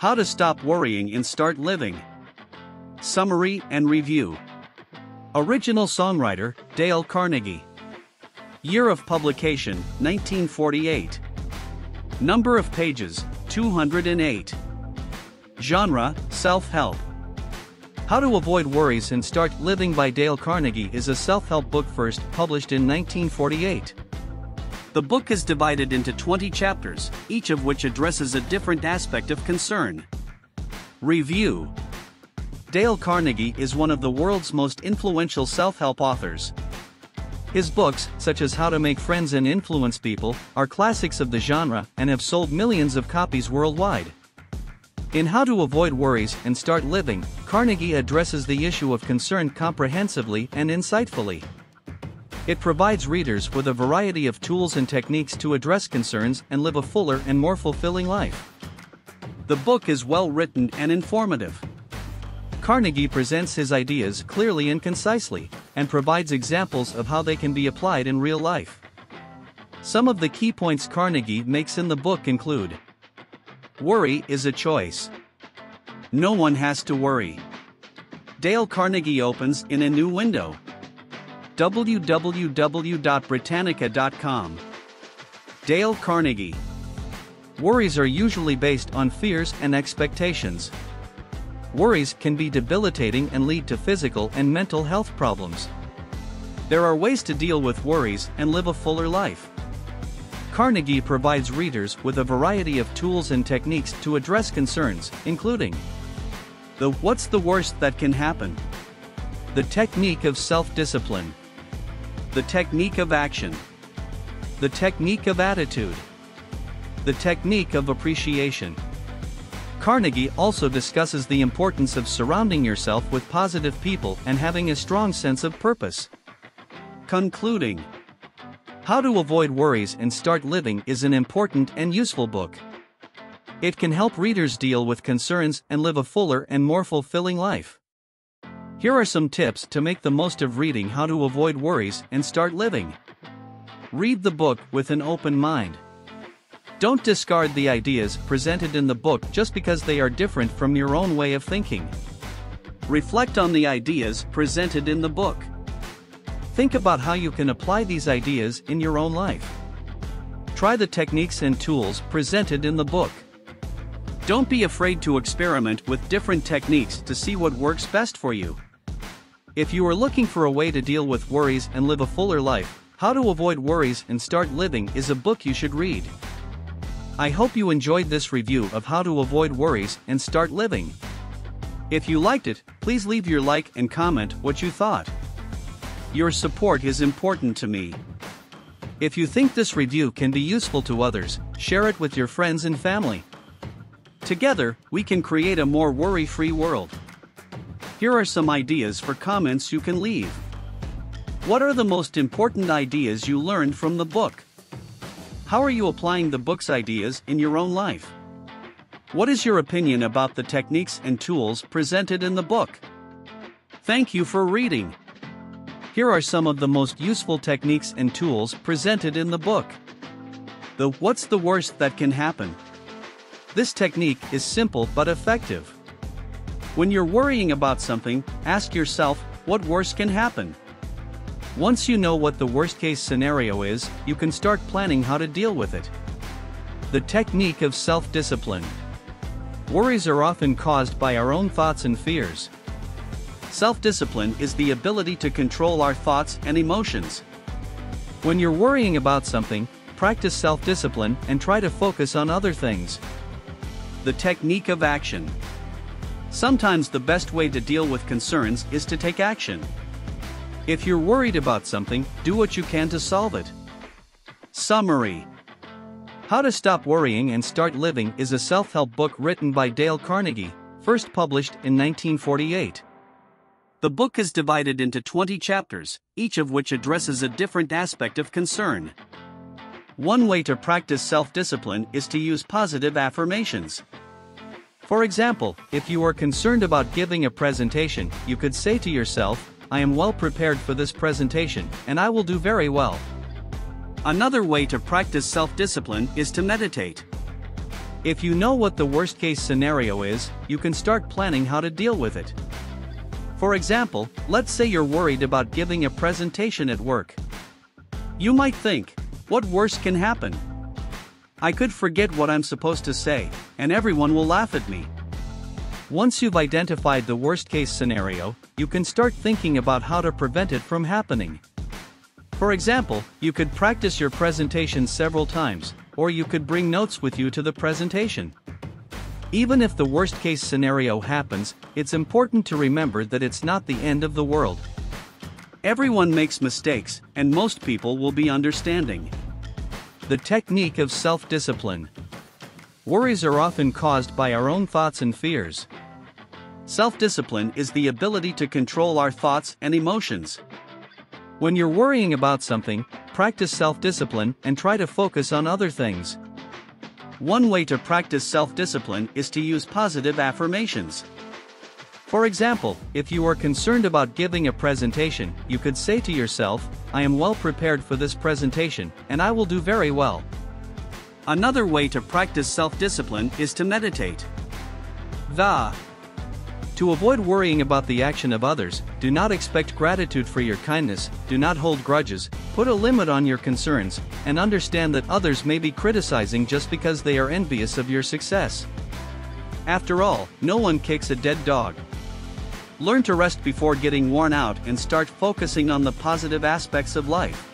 How to Stop Worrying and Start Living. Summary and Review. Original songwriter Dale Carnegie. Year of publication 1948. Number of pages 208. Genre Self Help. How to Avoid Worries and Start Living by Dale Carnegie is a self help book first published in 1948. The book is divided into 20 chapters, each of which addresses a different aspect of concern. Review Dale Carnegie is one of the world's most influential self help authors. His books, such as How to Make Friends and Influence People, are classics of the genre and have sold millions of copies worldwide. In How to Avoid Worries and Start Living, Carnegie addresses the issue of concern comprehensively and insightfully. It provides readers with a variety of tools and techniques to address concerns and live a fuller and more fulfilling life. The book is well written and informative. Carnegie presents his ideas clearly and concisely, and provides examples of how they can be applied in real life. Some of the key points Carnegie makes in the book include Worry is a choice. No one has to worry. Dale Carnegie opens in a new window www.britannica.com. Dale Carnegie. Worries are usually based on fears and expectations. Worries can be debilitating and lead to physical and mental health problems. There are ways to deal with worries and live a fuller life. Carnegie provides readers with a variety of tools and techniques to address concerns, including the What's the Worst That Can Happen? The Technique of Self Discipline. The technique of action. The technique of attitude. The technique of appreciation. Carnegie also discusses the importance of surrounding yourself with positive people and having a strong sense of purpose. Concluding How to Avoid Worries and Start Living is an important and useful book. It can help readers deal with concerns and live a fuller and more fulfilling life. Here are some tips to make the most of reading How to Avoid Worries and Start Living. Read the book with an open mind. Don't discard the ideas presented in the book just because they are different from your own way of thinking. Reflect on the ideas presented in the book. Think about how you can apply these ideas in your own life. Try the techniques and tools presented in the book. Don't be afraid to experiment with different techniques to see what works best for you. If you are looking for a way to deal with worries and live a fuller life, How to Avoid Worries and Start Living is a book you should read. I hope you enjoyed this review of How to Avoid Worries and Start Living. If you liked it, please leave your like and comment what you thought. Your support is important to me. If you think this review can be useful to others, share it with your friends and family. Together, we can create a more worry free world. Here are some ideas for comments you can leave. What are the most important ideas you learned from the book? How are you applying the book's ideas in your own life? What is your opinion about the techniques and tools presented in the book? Thank you for reading. Here are some of the most useful techniques and tools presented in the book. The What's the Worst That Can Happen? This technique is simple but effective. When you're worrying about something, ask yourself, what worse can happen? Once you know what the worst case scenario is, you can start planning how to deal with it. The technique of self discipline. Worries are often caused by our own thoughts and fears. Self discipline is the ability to control our thoughts and emotions. When you're worrying about something, practice self discipline and try to focus on other things. The technique of action. Sometimes the best way to deal with concerns is to take action. If you're worried about something, do what you can to solve it. Summary How to Stop Worrying and Start Living is a self help book written by Dale Carnegie, first published in 1948. The book is divided into 20 chapters, each of which addresses a different aspect of concern. One way to practice self discipline is to use positive affirmations. For example, if you are concerned about giving a presentation, you could say to yourself, I am well prepared for this presentation, and I will do very well. Another way to practice self discipline is to meditate. If you know what the worst case scenario is, you can start planning how to deal with it. For example, let's say you're worried about giving a presentation at work. You might think, what worse can happen? I could forget what I'm supposed to say, and everyone will laugh at me. Once you've identified the worst case scenario, you can start thinking about how to prevent it from happening. For example, you could practice your presentation several times, or you could bring notes with you to the presentation. Even if the worst case scenario happens, it's important to remember that it's not the end of the world. Everyone makes mistakes, and most people will be understanding. The technique of self discipline. Worries are often caused by our own thoughts and fears. Self discipline is the ability to control our thoughts and emotions. When you're worrying about something, practice self discipline and try to focus on other things. One way to practice self discipline is to use positive affirmations. For example, if you are concerned about giving a presentation, you could say to yourself, I am well prepared for this presentation, and I will do very well. Another way to practice self discipline is to meditate. The to avoid worrying about the action of others, do not expect gratitude for your kindness, do not hold grudges, put a limit on your concerns, and understand that others may be criticizing just because they are envious of your success. After all, no one kicks a dead dog. Learn to rest before getting worn out and start focusing on the positive aspects of life.